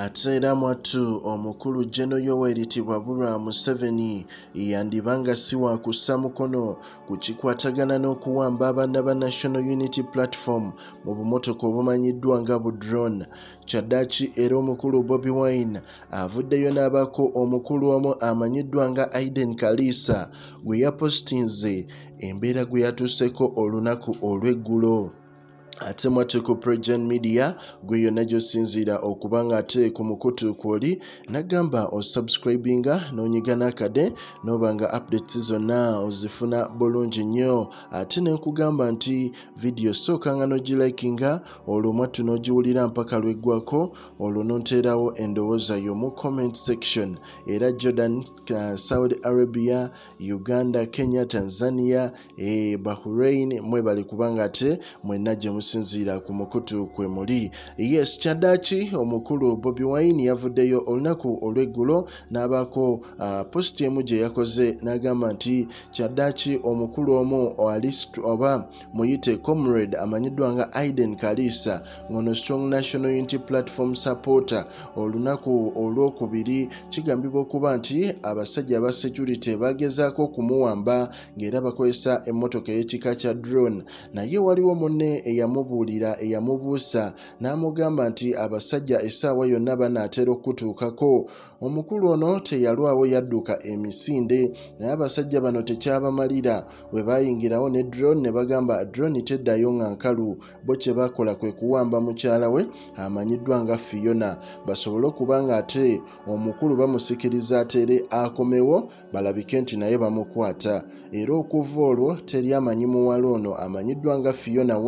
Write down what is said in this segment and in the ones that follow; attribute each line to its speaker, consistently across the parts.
Speaker 1: ate era mwattu omukulu geno yoweri tibwabulwa museveni yandiba nga si wa kussa mukono ku kikwatagana n'okuwamba abaana ba national unity platform mu bumotoka obumanyiddwa nga bu drone. Kyaddaaki era omukulu bobi wine avuddeyo n'abaako omukulu omu amanyiddwa nga aiden kaliisa gwe yapositinze embeera gwe yatuuseko olunaku olw'eggulo ate mwate ku progen media gwe yonna gy'osinziira okuba nga ate ku mukutu kwoli. Nagamba osubscribinga n'onyiga n'akade n'oba nga updates zonna ozifuna bulungi nnyo. Ate ne nkugamba nti vidiyo sooka nga n'ogilikinga olwo mwattu n'ogiwulira mpaka lweggwako olwo n'onteerawo endowooza yo mu comment section. Era jordan saudi arabia uganda kenya tanzania e bahrain mwebale kubanga ate mwenna gye musinziira ku mukutu kwe muli. Yes kyaddaaki omukulu bobi wine yavuddeyo olunaku olw'eggulo n'abaako uh, posti emu gye yakoze n'agamba nti kyaddaaki omukulu omu oba muyite comrade amanyiddwa nga aiden kalisa ngono strong national unity platform supporter. Olunaku olwokubiri kigambibwa okuba nti abasajja aba security bagezaako okumuwamba ng'era bakozesa emmotoka ey'ekika kya drone. Naye waliwo munne eyamubuulira eyamubuusa n'amugamba nti abasajja essaawa yonna banaatera okutuukako. Omukulu ono teyalwawo yadduka emisinde naye abasajja bano tekyabamalira. Bwe bayingirawo ne drone ne bagamba drone teddayo nga nkalu. Bo kye bakola kwe kuwamba mukyala we amanyiddwa nga fiona. Basobole okuba nga ate omukulu bamusikiriza atere akomewo balabike nti naye bamukwata. Era okuva olwo teri amanyi muwala ono amanyiddwa nga fiona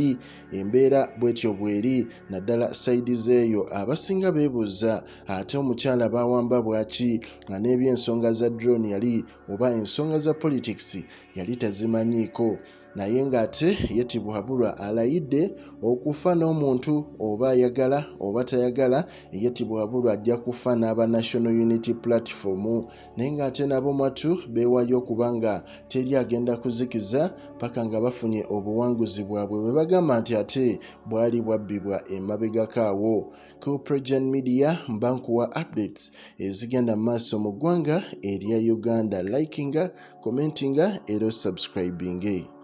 Speaker 1: wajjaali embeera bwetyo bweri naddala saidi zeeyo abasinga beebuuza ate omukyala bawamba bwaki? Nga n'ebyensonga za drone yali oba ensonga za politics yali tazimanyiiko naye ng'ate yetibwabulwa alayidde okufa n'omuntu oba ayagala oba tayagala yetibwabulwa ajja kufa n'aba national unity platform. Naye ng'ate nabo mwattu beewayo okuba nga teri agenda kuzikiza paka nga bafunye obuwanguzi bwabwe bwe bagamba nti ate bwali bwabbibwa emabegakaawo ku progen media mbankuwa updates ezigenda mu maaso mu ggwanga erya uganda. Likinga commentinga era subscribinge